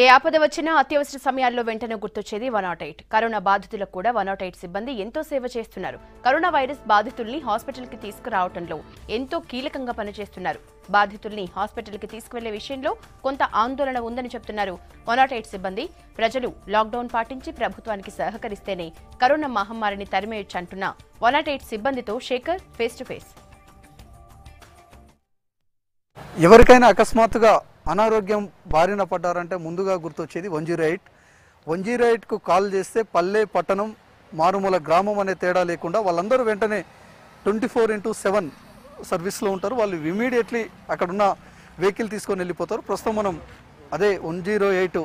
ఏ ఆపద వచ్చినా అత్యవసర సమయాల్లో వెంటనే గుర్తొచ్చేది వన్ నాట్ ఎయిట్. కరోనా బాధితులకు కూడా వన్ నాట్ ఎయిట్ సిబ్బంది ఎంతో సేవ చేస్తున్నారు. కరోనా వైరస్ బాధితుల్ని హాస్పిటల్కి తీసుకురావడంలో ఎంతో కీలకంగా పనిచేస్తున్నారు. బాధితుల్ని హాస్పిటల్కి తీసుకువెళ్ళే విషయంలో కొంత ఆందోళన ఉందని చెప్తున్నారు వన్ నాట్ ఎయిట్ సిబ్బంది. ప్రజలు లాక్డౌన్ పాటించి ప్రభుత్వానికి సహకరిస్తేనే కరోనా మహమ్మారిని తరిమేయొచ్చంటున్న వన్ నాట్ ఎయిట్ సిబ్బందితో శేఖర్ ఫేస్ టు ఫేస్. ఎవరికైనా అకస్మాత్తుగా అనారోగ్యం బారిన పడ్డారంటే ముందుగా గుర్తొచ్చేది one zero eight one zero ఎయిట్కు call చేస్తే పల్లె పట్టణం మారుమూల గ్రామం అనే తేడా లేకుండా వాళ్ళందరూ వెంటనే ట్వంటీ ఫోర్ ఇంటూ సెవెన్ సర్వీస్లో ఉంటారు. వాళ్ళు ఇమీడియట్లీ అక్కడున్న వెహికల్ తీసుకొని వెళ్ళిపోతారు. ప్రస్తుతం మనం అదే వన్ జీరో ఎయిట్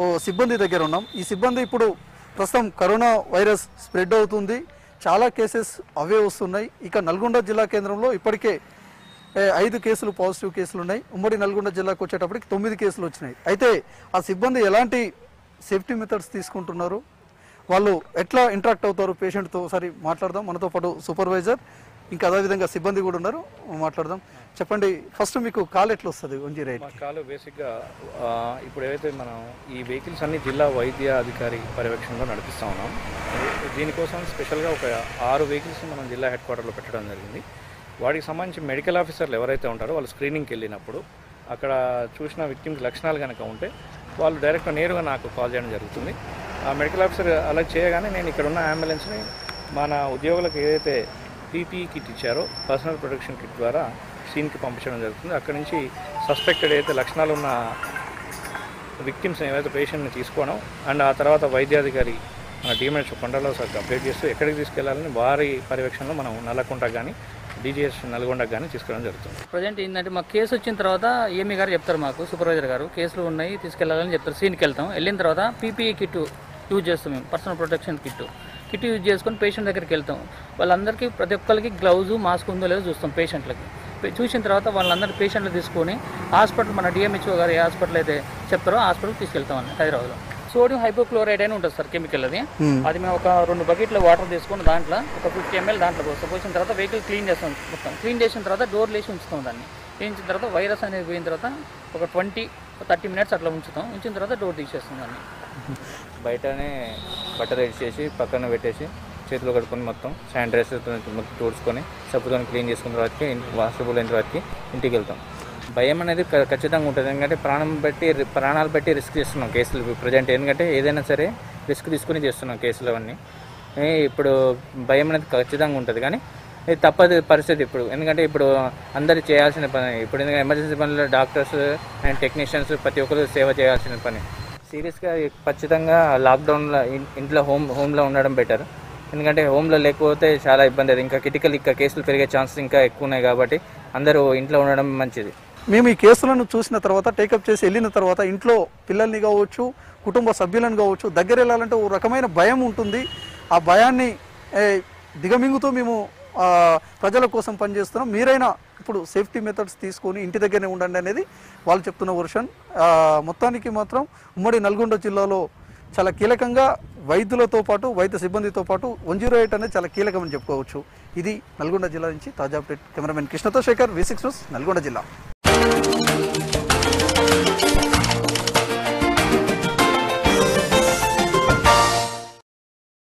ఓ సిబ్బంది దగ్గర ఉన్నాం. ఈ సిబ్బంది ఇప్పుడు ప్రస్తుతం కరోనా వైరస్ స్ప్రెడ్ అవుతుంది. చాలా కేసెస్ అవే వస్తున్నాయి. ఇక నల్గొండ జిల్లా కేంద్రంలో ఇప్పటికే ఐదు కేసులు పాజిటివ్ కేసులు ఉన్నాయి. ఉమ్మడి నల్గొండ జిల్లాకు వచ్చేటప్పటికి తొమ్మిది కేసులు వచ్చినాయి. అయితే ఆ సిబ్బంది ఎలాంటి సేఫ్టీ మెథడ్స్ తీసుకుంటున్నారు? వాళ్ళు ఎట్లా ఇంటరాక్ట్ అవుతారు పేషెంట్తో? ఒకసారి మాట్లాడదాం. మనతో పాటు సూపర్వైజర్ ఇంకా అదేవిధంగా సిబ్బంది కూడా ఉన్నారు. మాట్లాడదాం. చెప్పండి ఫస్ట్ మీకు కాల్ ఎట్లా వస్తుంది? ఉంజీ రైట్ కాలు బేసిక్గా ఇప్పుడు ఏవైతే మనం ఈ వెహికల్స్ అన్ని జిల్లా వైద్య అధికారి పర్యవేక్షణలో నడిపిస్తూ ఉన్నాం. దీనికోసం స్పెషల్గా ఒక ఆరు వెహికల్స్ మనం జిల్లా హెడ్ క్వార్టర్లో పెట్టడం జరిగింది. వాడికి సంబంధించి మెడికల్ ఆఫీసర్లు ఎవరైతే ఉంటారో వాళ్ళు స్క్రీనింగ్కి వెళ్ళినప్పుడు అక్కడ చూసిన విక్టిమ్స్ లక్షణాలు కనుక ఉంటే వాళ్ళు డైరెక్ట్గా నేరుగా నాకు కాల్ చేయడం జరుగుతుంది. ఆ మెడికల్ ఆఫీసర్ అలా చేయగానే నేను ఇక్కడ ఉన్న అంబులెన్స్ని మన ఉద్యోగులకు ఏదైతే పీపీఈ కిట్ ఇచ్చారో పర్సనల్ ప్రొటెక్షన్ కిట్ ద్వారా సీన్కి పంపించడం జరుగుతుంది. అక్కడ నుంచి సస్పెక్టెడ్ అయితే లక్షణాలు ఉన్న విక్టిమ్స్ని ఏవైతే పేషెంట్ని తీసుకోవడం అండ్ ఆ తర్వాత వైద్యాధికారి మన డిఎంహెచ్ కొండలో సార్ అప్డేట్ చేస్తూ ఎక్కడికి తీసుకెళ్ళాలని వారి పర్యవేక్షణలో మనం నల్లకుంట కానీ డీజీఎస్ నల్గొండకు కానీ తీసుకురావడం జరుగుతుంది. ప్రజెంట్ ఏంటంటే మాకు కేసు వచ్చిన తర్వాత ఏమీ గారు చెప్తారు మాకు సూపర్వైజర్ గారు కేసులు ఉన్నాయి తీసుకెళ్ళాలని చెప్తారు సీన్కి వెళ్తాం. వెళ్ళిన తర్వాత పీపీఈ కిట్ యూజ్ చేస్తాం మేము personal protection kit. Kit use చేసుకొని పేషెంట్ దగ్గరికి వెళ్తాం. వాళ్ళందరికీ ప్రతి ఒక్కరికి గ్లౌజు మాస్క్ ఉందో లేదో చూస్తాం పేషెంట్లకి. చూసిన తర్వాత వాళ్ళందరూ పేషెంట్లు తీసుకొని హాస్పిటల్ మన డిఎంహెచ్ఓ గారు ఏ హాస్పిటల్ అయితే చెప్తారో హాస్పిటల్కి తీసుకెళ్తాం హైదరాబాద్లో. సోడియం హైపోక్లోరైడ్ అని ఉంటుంది సార్ కెమికల్ అది. అది మేము ఒక రెండు బకెట్ల వాటర్ తీసుకొని దాంట్లో ఒక ఫిఫ్టీ ఎంఎల్ దాంట్లో పోస్తాం. పోసిన తర్వాత వెహికల్ క్లీన్ చేస్తాం మొత్తం. క్లీన్ చేసిన తర్వాత డోర్ లేసి ఉంచుతాం దాన్ని. వేయించిన తర్వాత వైరస్ అనేది పోయిన తర్వాత ఒక ట్వంటీ థర్టీ మినిట్స్ అట్లా ఉంచుతాం. ఉంచిన తర్వాత డోర్ తీసేస్తాం దాన్ని. బయటనే బట్ట రెడీ చేసి పక్కన పెట్టేసి చేతిలో కడుక్కొని మొత్తం శానిటైజర్తో మొత్తం తుడుచుకొని సబ్బుతో క్లీన్ చేసుకున్న తర్వాతకి వాషబుల్ అయిన తర్వాతకి ఇంటికి వెళ్తాం. భయం అనేది ఖచ్చితంగా ఉంటుంది. ఎందుకంటే ప్రాణం బట్టి ప్రాణాలు బట్టి రిస్క్ చేస్తున్నాం కేసులు ప్రజెంట్ ఎందుకంటే ఏదైనా సరే రిస్క్ తీసుకుని చేస్తున్నాం కేసులు అవన్నీ. ఇప్పుడు భయం అనేది ఖచ్చితంగా ఉంటుంది. కానీ ఇది తప్పదు పరిస్థితి ఇప్పుడు. ఎందుకంటే ఇప్పుడు అందరు చేయాల్సిన పని ఇప్పుడు ఎందుకంటే ఎమర్జెన్సీ పనులు డాక్టర్స్ అండ్ టెక్నీషియన్స్ ప్రతి ఒక్కరు సేవ చేయాల్సిన పని. సీరియస్గా ఖచ్చితంగా లాక్డౌన్లో ఇంట్లో హోమ్ హోమ్లో ఉండడం బెటర్ ఎందుకంటే హోమ్లో లేకపోతే చాలా ఇబ్బంది అది. ఇంకా క్రిటికల్ ఇంకా కేసులు పెరిగే ఛాన్సెస్ ఇంకా ఎక్కువ ఉన్నాయి కాబట్టి అందరూ ఇంట్లో ఉండడం మంచిది. మేము ఈ కేసులను చూసిన తర్వాత టేకప్ చేసి వెళ్ళిన తర్వాత ఇంట్లో పిల్లల్ని కావచ్చు కుటుంబ సభ్యులను కావచ్చు దగ్గర వెళ్ళాలంటే ఓ రకమైన భయం ఉంటుంది. ఆ భయాన్ని దిగమింగుతూ మేము ప్రజల కోసం పనిచేస్తున్నాం. మీరైనా ఇప్పుడు సేఫ్టీ మెథడ్స్ తీసుకొని ఇంటి దగ్గరనే ఉండండి అనేది వాళ్ళు చెప్తున్న వర్షన్. మొత్తానికి మాత్రం ఉమ్మడి నల్గొండ జిల్లాలో చాలా కీలకంగా వైద్యులతో పాటు వైద్య సిబ్బందితో పాటు వన్ జీరో ఎయిట్ అనేది చాలా కీలకమని చెప్పుకోవచ్చు. ఇది నల్గొండ జిల్లా నుంచి తాజా అప్డేట్. కెమెరామెన్ కృష్ణతో Shekhar V six news Nalgonda జిల్లా.